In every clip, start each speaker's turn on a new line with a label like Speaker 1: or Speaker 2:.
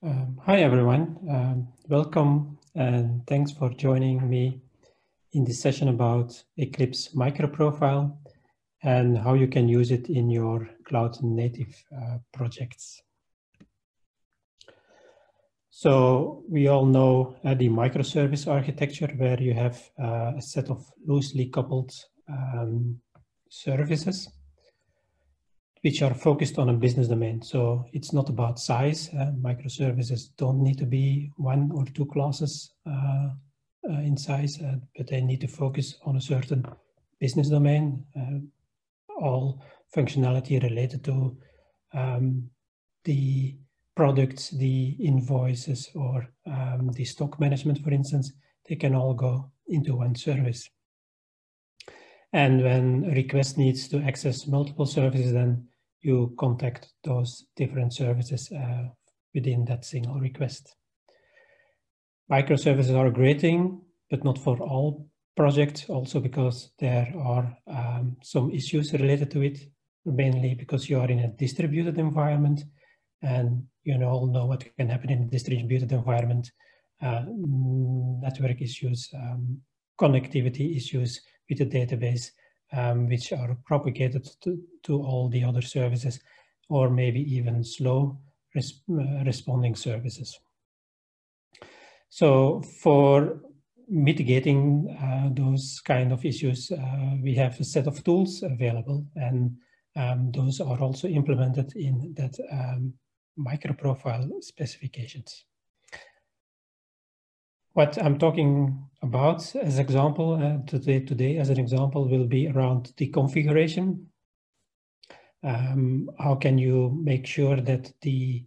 Speaker 1: Um, hi, everyone. Um, welcome and thanks for joining me in this session about Eclipse microprofile and how you can use it in your cloud native uh, projects. So we all know uh, the microservice architecture where you have uh, a set of loosely coupled um, services which are focused on a business domain. So it's not about size. Uh, microservices don't need to be one or two classes uh, uh, in size, uh, but they need to focus on a certain business domain. Uh, all functionality related to um, the products, the invoices, or um, the stock management, for instance, they can all go into one service. And when a request needs to access multiple services, then you contact those different services uh, within that single request. Microservices are a great thing, but not for all projects, also because there are um, some issues related to it, mainly because you are in a distributed environment and you all know what can happen in a distributed environment, uh, network issues, um, connectivity issues with the database, um, which are propagated to, to all the other services or maybe even slow res uh, responding services. So for mitigating uh, those kind of issues, uh, we have a set of tools available and um, those are also implemented in that um, microprofile specifications. What I'm talking about as example uh, today, today as an example will be around the configuration. Um, how can you make sure that the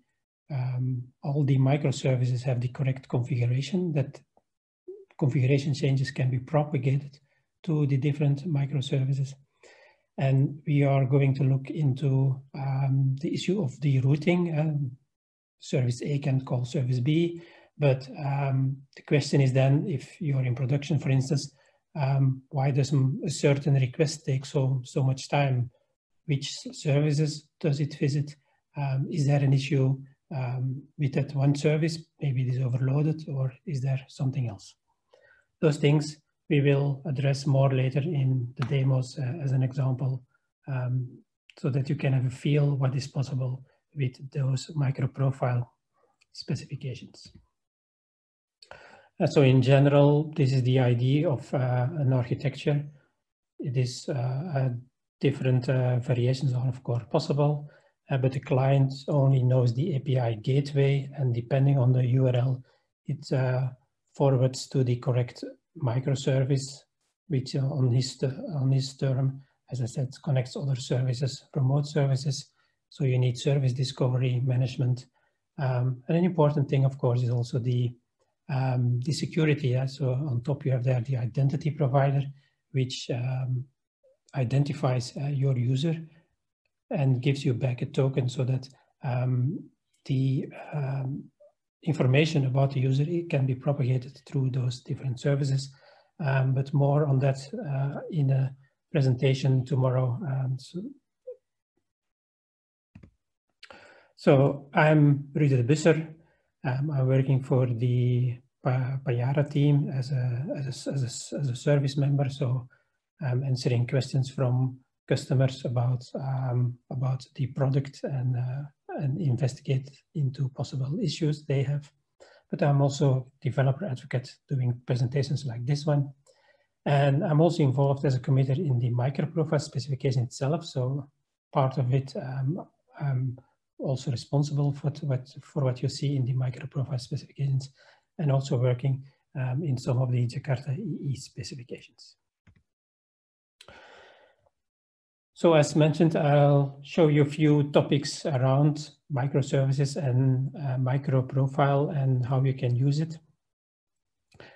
Speaker 1: um, all the microservices have the correct configuration, that configuration changes can be propagated to the different microservices. And we are going to look into um, the issue of the routing. Um, service A can call service B, but um, the question is then, if you're in production, for instance, um, why does a certain request take so, so much time? Which services does it visit? Um, is there an issue um, with that one service? Maybe it is overloaded or is there something else? Those things we will address more later in the demos uh, as an example um, so that you can have a feel what is possible with those micro profile specifications. Uh, so in general, this is the idea of uh, an architecture. It is uh, different variations are of course possible, but the client only knows the API gateway and depending on the URL, it forwards to the correct microservice, which on his, on his term, as I said, connects other services, remote services. So you need service discovery management. Um, and an important thing, of course, is also the um, the security. Yeah? So on top you have there the identity provider, which um, identifies uh, your user and gives you back a token so that um, the um, information about the user can be propagated through those different services. Um, but more on that uh, in a presentation tomorrow. Um, so, so I'm Rudy de. Um, I'm working for the Payara team as a, as a, as a, as a service member, so um, answering questions from customers about um, about the product and uh, and investigate into possible issues they have. But I'm also developer advocate doing presentations like this one. And I'm also involved as a committer in the microprofile specification itself. So part of it, um, I'm also responsible for what, for what you see in the microprofile specifications and also working um, in some of the Jakarta EE specifications. So as mentioned, I'll show you a few topics around microservices and uh, micro profile and how you can use it.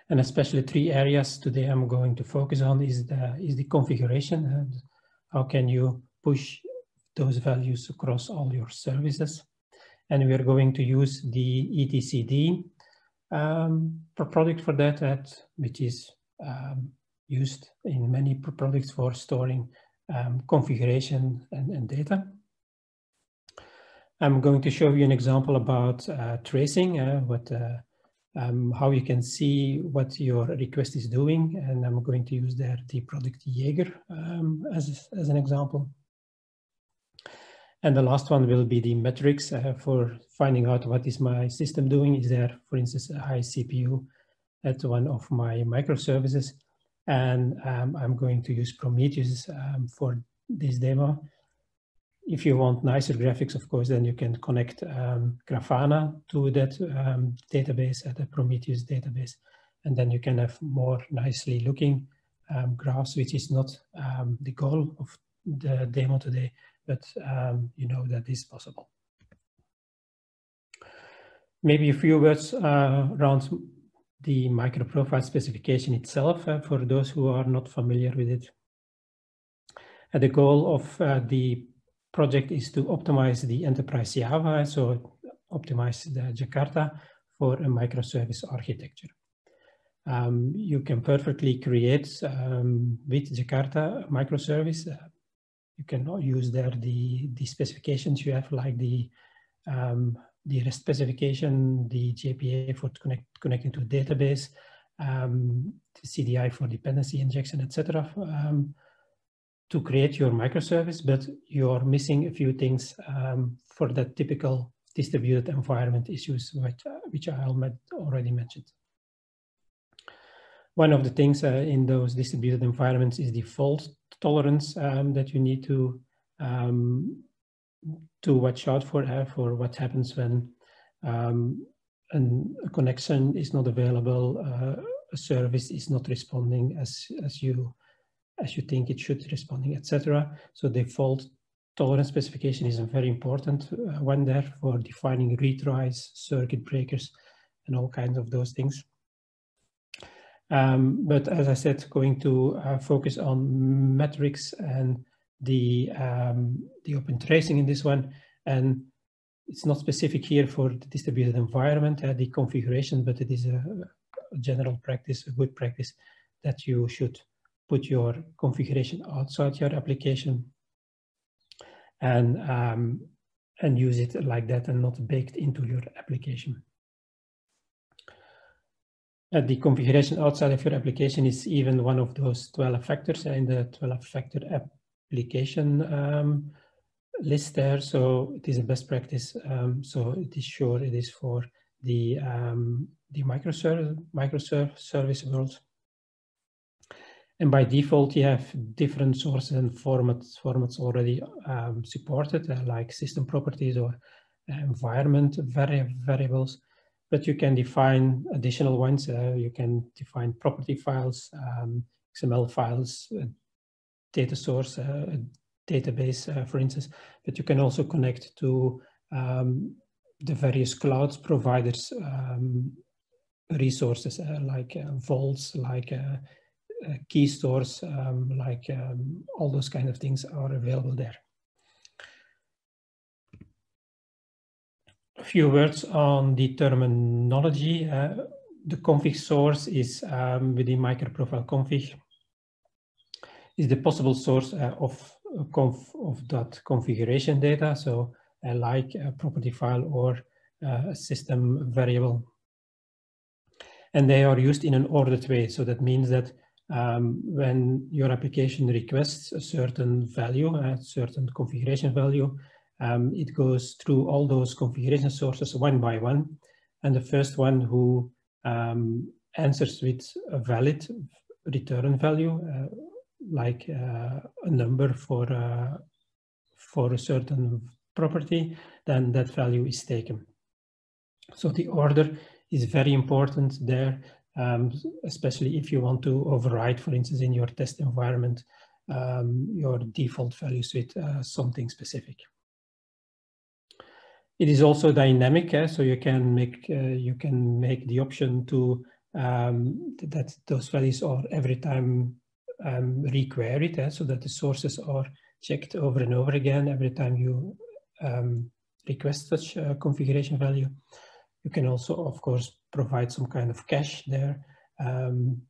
Speaker 1: And especially three areas today I'm going to focus on is the, is the configuration and how can you push those values across all your services. And we're going to use the etcd um, product for that, that which is um, used in many products for storing um, configuration and, and, data. I'm going to show you an example about uh, tracing, uh, what, uh, um, how you can see what your request is doing. And I'm going to use there the product Jaeger um, as, as an example. And the last one will be the metrics uh, for finding out what is my system doing. Is there, for instance, a high CPU at one of my microservices? And um, I'm going to use Prometheus um, for this demo. If you want nicer graphics, of course, then you can connect um, Grafana to that um, database at the Prometheus database. And then you can have more nicely looking um, graphs, which is not um, the goal of the demo today, but um, you know that is possible. Maybe a few words uh, around the microprofile specification itself uh, for those who are not familiar with it. Uh, the goal of uh, the project is to optimize the enterprise Java, so optimize the Jakarta for a microservice architecture. Um, you can perfectly create um, with Jakarta microservice uh, you can use there the, the specifications you have like the, um, the REST specification, the JPA for connect, connecting to a database, um, the CDI for dependency injection, etc. Um, to create your microservice, but you're missing a few things um, for that typical distributed environment issues, which, which I already mentioned. One of the things uh, in those distributed environments is the fault tolerance um, that you need to um, to watch out for uh, for what happens when um, an, a connection is not available, uh, a service is not responding as as you as you think it should responding, etc. So the fault tolerance specification is a very important uh, one there for defining retries, circuit breakers, and all kinds of those things. Um, but as I said, going to uh, focus on metrics and the, um, the open tracing in this one. And it's not specific here for the distributed environment, uh, the configuration, but it is a, a, general practice, a good practice that you should put your configuration outside your application and, um, and use it like that and not baked into your application. Uh, the configuration outside of your application is even one of those 12 factors in the 12 factor application um, list there. So it is a best practice. Um, so it is sure it is for the, um, the microservice, microservice world. And by default, you have different sources and formats, formats already um, supported, uh, like system properties or environment vari variables but you can define additional ones. Uh, you can define property files, um, XML files, data source, uh, database, uh, for instance, but you can also connect to um, the various cloud providers um, resources uh, like uh, vaults, like uh, key stores, um, like um, all those kind of things are available there. Few words on the terminology. Uh, the config source is um, within microprofile config is the possible source uh, of conf of that configuration data. So uh, like a property file or uh, a system variable. And they are used in an ordered way. So that means that um, when your application requests a certain value, a certain configuration value, um, it goes through all those configuration sources one by one. And the first one who um, answers with a valid return value, uh, like uh, a number for, uh, for a certain property, then that value is taken. So the order is very important there, um, especially if you want to override, for instance, in your test environment, um, your default values with uh, something specific. It is also dynamic, eh? so you can make uh, you can make the option to um, that those values are every time um, requeried, eh? so that the sources are checked over and over again every time you um, request such a configuration value. You can also, of course, provide some kind of cache there. Um,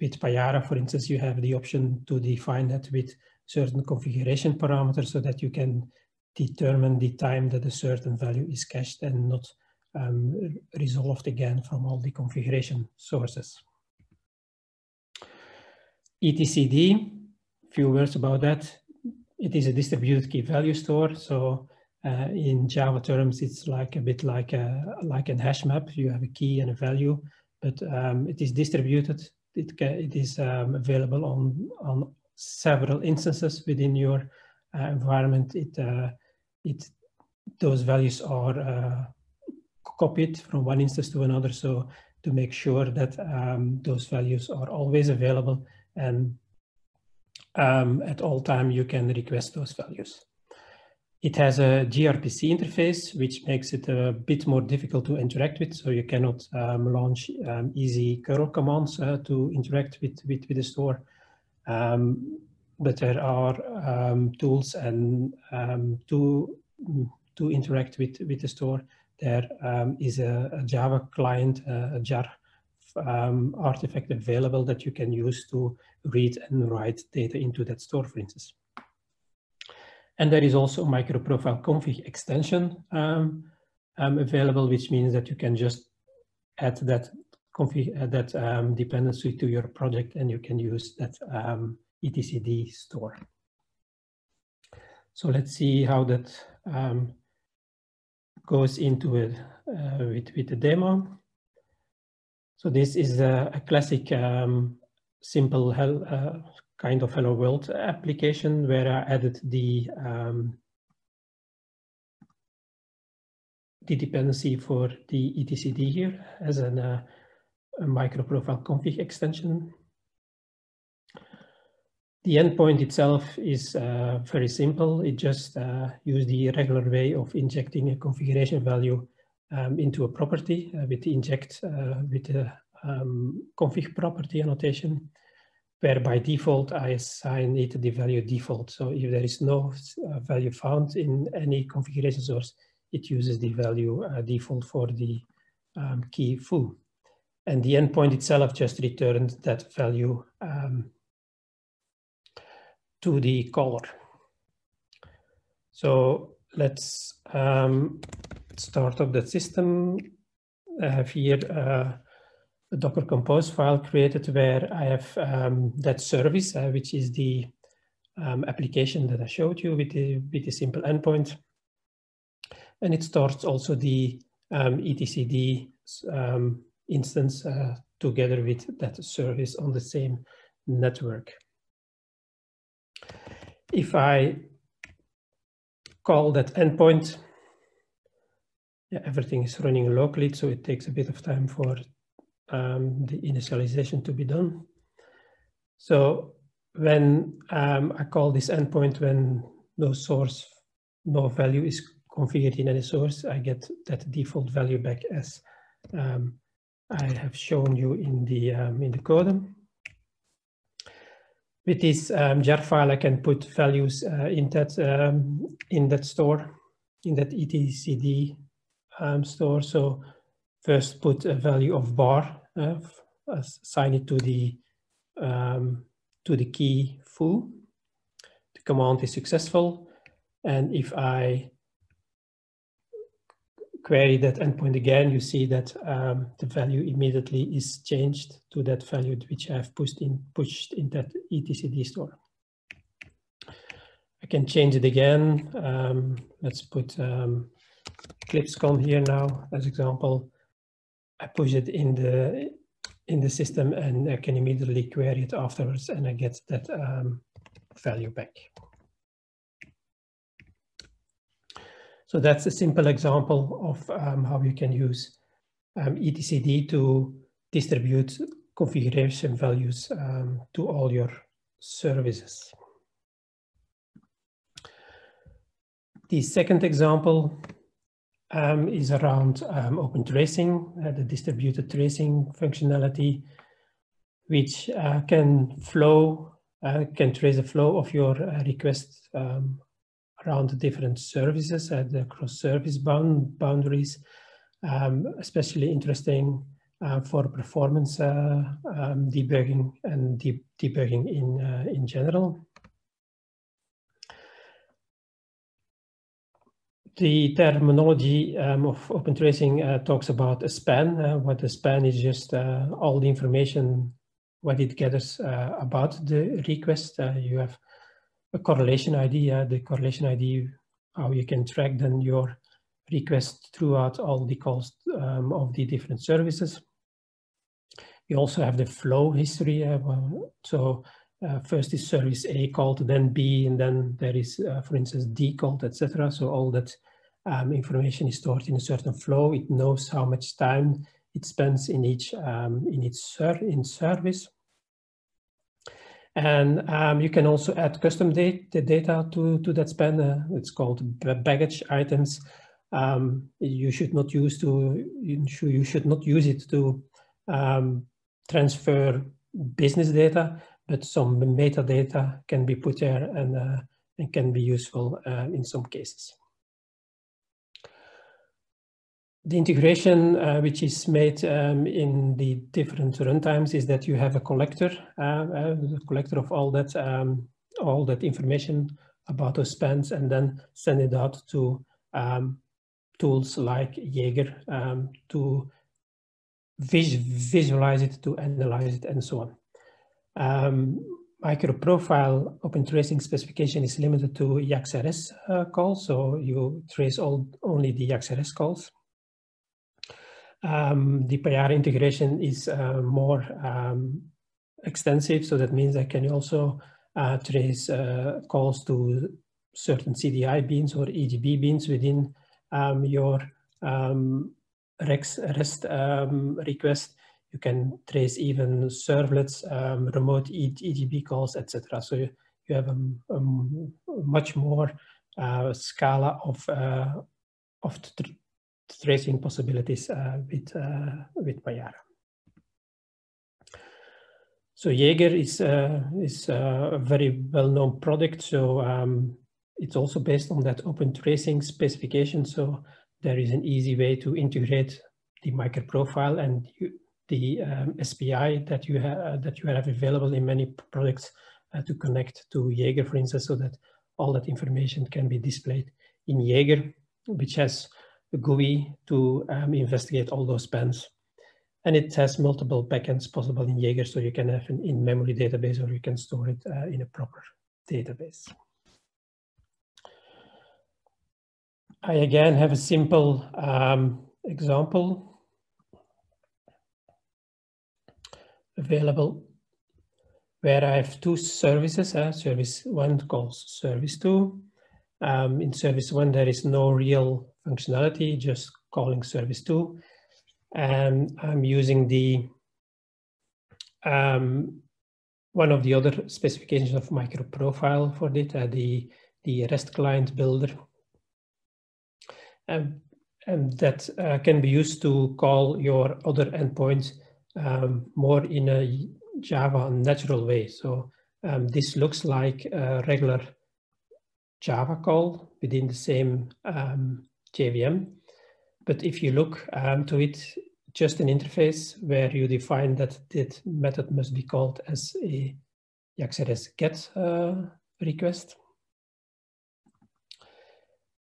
Speaker 1: with Payara, for instance, you have the option to define that with certain configuration parameters so that you can determine the time that a certain value is cached and not um, resolved again from all the configuration sources. etcd, few words about that. It is a distributed key value store. So uh, in Java terms, it's like a bit like a like a hash map. You have a key and a value, but um, it is distributed. It, it is um, available on on several instances within your uh, environment. It uh, it those values are uh, copied from one instance to another. So to make sure that um, those values are always available and um, at all time you can request those values. It has a gRPC interface, which makes it a bit more difficult to interact with. So you cannot um, launch um, easy curl commands uh, to interact with, with, with the store. Um, but there are um, tools and um, to, to interact with, with the store. There um, is a, a, Java client, a jar artifact available that you can use to read and write data into that store, for instance. And there is also microprofile config extension um, um, available, which means that you can just add that config uh, that um, dependency to your project and you can use that um, etcd store. So let's see how that um, goes into it uh, with, with the demo. So this is a, a classic um, simple uh, kind of Hello World application where I added the um, the dependency for the etcd here as an, uh, a microprofile config extension. The endpoint itself is uh, very simple. It just uh, uses the regular way of injecting a configuration value um, into a property uh, with the inject uh, with the um, config property annotation where by default I assign it the value default. So if there is no uh, value found in any configuration source, it uses the value uh, default for the um, key foo. And the endpoint itself just returned that value um, to the caller. So let's um, start up the system. I have here uh, a Docker Compose file created where I have um, that service, uh, which is the um, application that I showed you with the, with the simple endpoint. And it starts also the um, etcd um, instance uh, together with that service on the same network. If I call that endpoint, yeah, everything is running locally, so it takes a bit of time for um, the initialization to be done. So when um, I call this endpoint, when no source, no value is configured in any source, I get that default value back as um, I have shown you in the um, in the code. With this um, jar file, I can put values uh, in that um, in that store, in that etcd store. So first put a value of bar, uh, assign it to the um, to the key foo. The command is successful, and if I query that endpoint again, you see that um, the value immediately is changed to that value which I have pushed in pushed in that etcd store. I can change it again. Um, let's put um, EclipseCon here now as example. I push it in the in the system and I can immediately query it afterwards and I get that um, value back. So that's a simple example of um, how you can use um, etcd to distribute configuration values um, to all your services. The second example um, is around um, open tracing, uh, the distributed tracing functionality, which uh, can flow, uh, can trace the flow of your uh, around different services at the cross-service bound boundaries, um, especially interesting uh, for performance uh, um, debugging and de debugging in, in general. the terminology um, of open tracing uh, talks about a span. Uh, what a span is just uh, all the information, what it gathers uh, about the request. Uh, you have a correlation ID, the correlation ID, how you can track then your request throughout all the calls um, of the different services. You also have the flow history. so uh, first is service A called, then B, and then there is, uh, for instance, D called, etc. So all that um, information is stored in a certain flow. It knows how much time it spends in each um, in its ser in service. And um, you can also add custom data, data to, to that span. Uh, it's called baggage items. Um, you should not use to you should, not use it to um, transfer business data, but some metadata can be put there and, uh, and can be useful uh, in some cases. The integration uh, which is made um, in the different runtimes is that you have a collector, uh, uh, the collector of all that, um, all that information about those spans and then send it out to um, tools like Jaeger um, to vis visualize it, to analyze it, and so on. Um, microprofile open tracing specification is limited to JAX-RS uh, calls, so you trace all only the JAX-RS calls. Um, the Payara integration is uh, more um, extensive, so that means I can also uh, trace uh, calls to certain CDI beans or EJB beans within um, your um, REX REST um, request you can trace even servlets, um, remote EJB calls, etc. So you, you have a, a much more uh, scala of uh, of tracing possibilities uh, with uh, with Payara. So Jaeger is uh, is a very well-known product. So um, it's also based on that open tracing specification. So there is an easy way to integrate the microprofile and you, the um, SPI that you have that you have available in many products uh, to connect to Jaeger, for instance, so that all that information can be displayed in Jaeger, which has GUI to um, investigate all those spans. And it has multiple backends possible in Jaeger, so you can have an in-memory database or you can store it uh, in a proper database. I again have a simple um, example available where I have two services, uh, service one calls service two. Um, in service one, there is no real functionality, just calling service two. And I'm using the um, one of the other specifications of microprofile for it, uh, the, the REST client builder. Um, and that uh, can be used to call your other endpoints um, more in a Java natural way. So um, this looks like a regular Java call within the same um, JVM. But if you look um, to it, just an interface where you define that that method must be called as a JAX-RS get uh, request.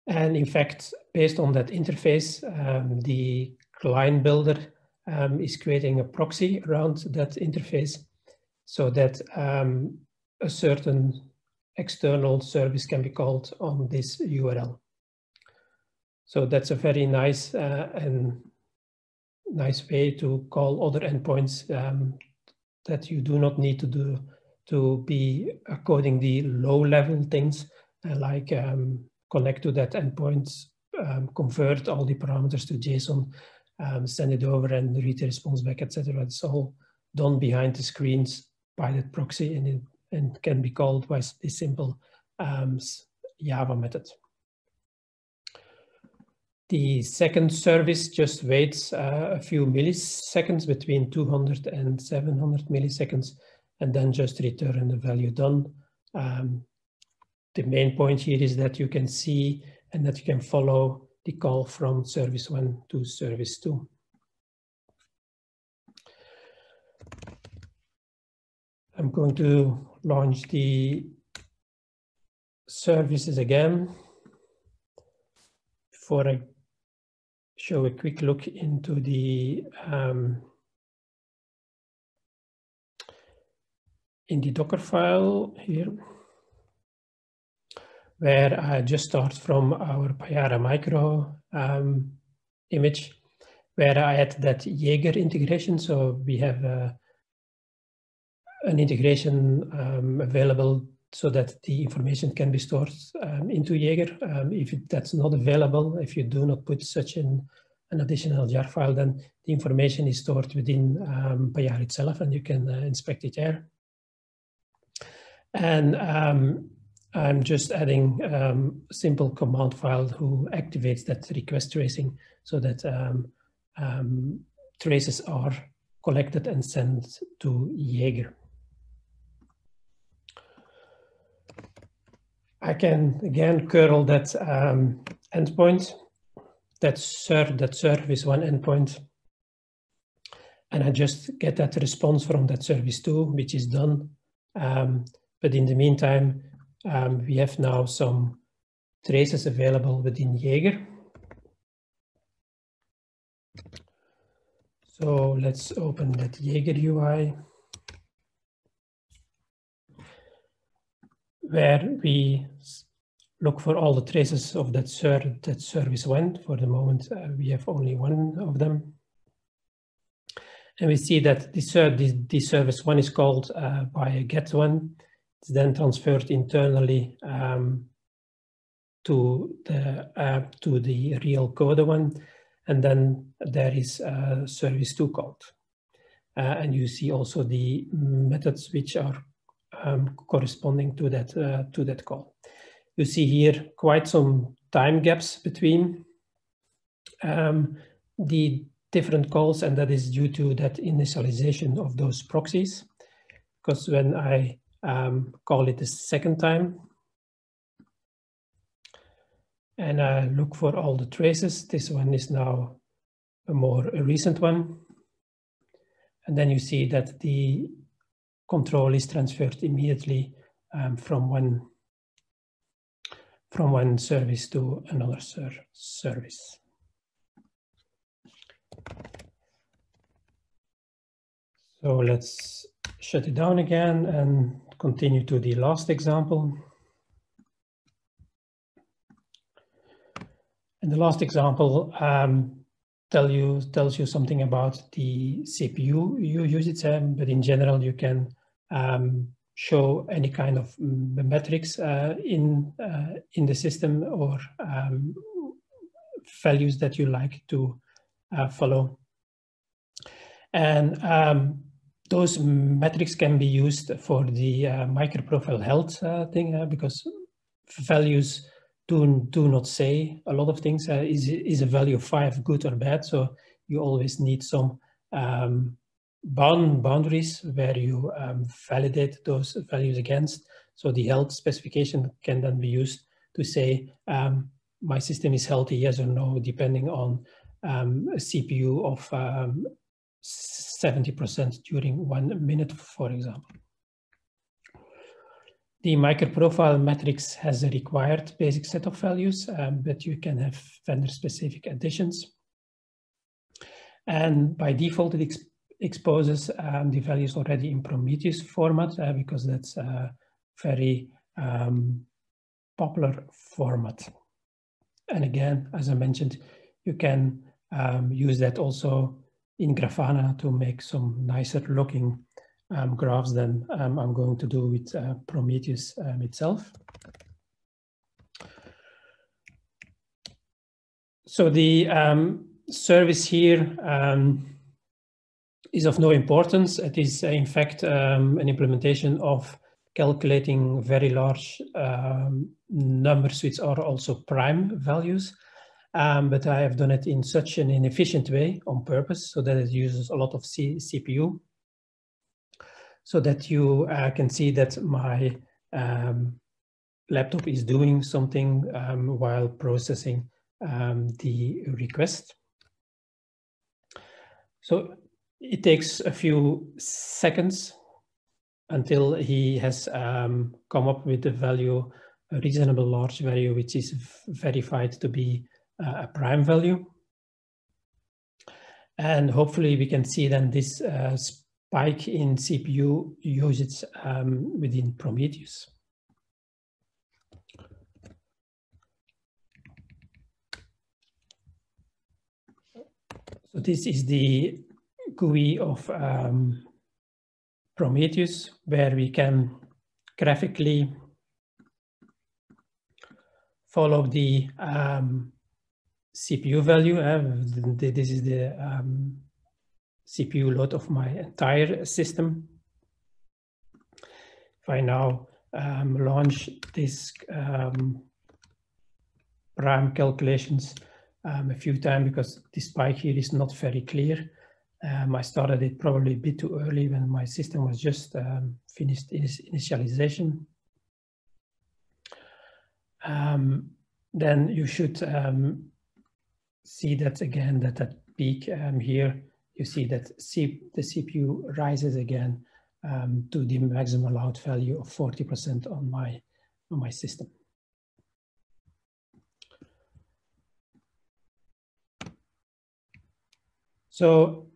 Speaker 1: And in fact, based on that interface, um, the client builder um, is creating a proxy around that interface so that um, a certain external service can be called on this URL. So that's a very nice uh, and nice way to call other endpoints um, that you do not need to do to be coding the low level things uh, like um, connect to that endpoint, um, convert all the parameters to JSON, um, send it over and read the response back, etc. It's all done behind the screens by that proxy and, it, and can be called by this simple um, Java method. The second service just waits uh, a few milliseconds between 200 and 700 milliseconds and then just return the value done. Um, the main point here is that you can see and that you can follow the call from service one to service two. I'm going to launch the services again. before I show a quick look into the um, in the Docker file here, where I just start from our Payara micro um, image, where I had that Jaeger integration. So we have uh, an integration um, available so that the information can be stored um, into Jaeger. Um, if that's not available, if you do not put such an, an additional jar file, then the information is stored within um, Payara itself and you can uh, inspect it there. And um, I'm just adding um, a simple command file who activates that request tracing so that um, um, traces are collected and sent to Jaeger. I can again curl that um, endpoint, that serve, that service one endpoint, and I just get that response from that service two, which is done. Um, but in the meantime, um, we have now some traces available within Jaeger. So let's open that Jaeger UI. Where we look for all the traces of that, ser that service went. For the moment, uh, we have only one of them. And we see that this, uh, this, this service one is called uh, by a get one. It's then transferred internally um, to the uh, to the real code one, and then there is service two called. Uh, and you see also the methods which are um, corresponding to that uh, to that call. You see here quite some time gaps between um, the different calls, and that is due to that initialization of those proxies. Because when I um, call it the second time, and I look for all the traces, this one is now a more a recent one. And then you see that the control is transferred immediately um, from one from one service to another ser service. So let's shut it down again and continue to the last example. And the last example um, tell you tells you something about the CPU you use it, but in general you can um, show any kind of metrics uh, in uh, in the system or um, values that you like to uh, follow. And um, those metrics can be used for the uh, microprofile health uh, thing uh, because values do, do not say a lot of things. is, is a value of five good or bad? So you always need some um, bound boundaries where you um, validate those values against. So the health specification can then be used to say, um, my system is healthy, yes or no, depending on um, a CPU of 70% um, during one minute, for example. The microprofile metrics has a required basic set of values, um, but you can have vendor-specific additions. And by default, it exposes um, the values already in Prometheus format uh, because that's a very um, popular format. And again, as I mentioned, you can um, use that also in Grafana to make some nicer looking um, graphs than um, I'm going to do with uh, Prometheus um, itself. So the service here is of no importance. It is, uh, in fact, um, an implementation of calculating very large um, numbers, which are also prime values. Um, but I have done it in such an inefficient way on purpose so that it uses a lot of C CPU so that you uh, can see that my um, laptop is doing something um, while processing um, the request. So it takes a few seconds until he has um, come up with a value, a reasonable large value, which is verified to be uh, a prime value. And hopefully we can see then this uh, spike in CPU usage um, within Prometheus. So this is the GUI of um, Prometheus, where we can graphically follow the um, CPU value. Uh, this is the um, CPU load of my entire system. If I now um, launch this um, prime calculations um, a few times because the spike here is not very clear. Um, I started it probably a bit too early when my system was just um, finished in initialization. Um, then you should um, see that again, that that peak um, here, you see that C the CPU rises again um, to the maximum allowed value of 40% on my, on my system. So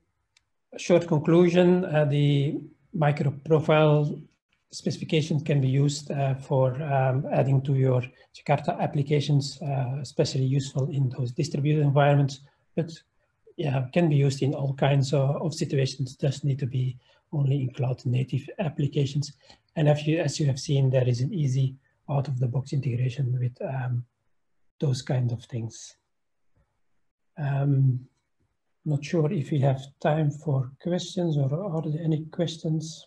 Speaker 1: short conclusion, uh, the micro profile specification can be used uh, for um, adding to your Jakarta applications, uh, especially useful in those distributed environments, but yeah, can be used in all kinds of, of situations. It does need to be only in cloud native applications. And you, as you have seen, there is an easy out of the box integration with um, those kind of things. Um, not sure if we have time for questions or are there any questions?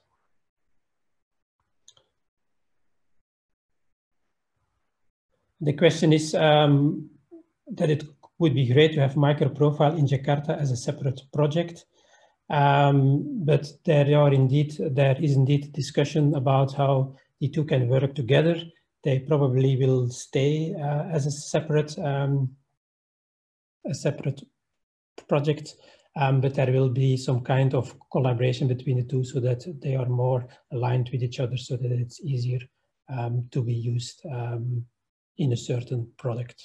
Speaker 1: The question is um, that it would be great to have microprofile in Jakarta as a separate project. Um, but there are indeed, there is indeed discussion about how the two can work together. They probably will stay uh, as a separate, um, a separate project, um, but there will be some kind of collaboration between the two so that they are more aligned with each other so that it's easier um, to be used um, in a certain product.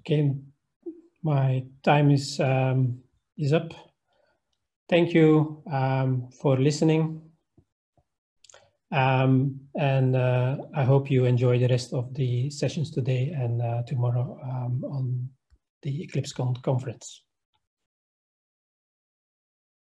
Speaker 1: Okay, my time is, um, is up. Thank you um, for listening. Um, and uh, I hope you enjoy the rest of the sessions today and uh, tomorrow um, on the EclipseCon conference.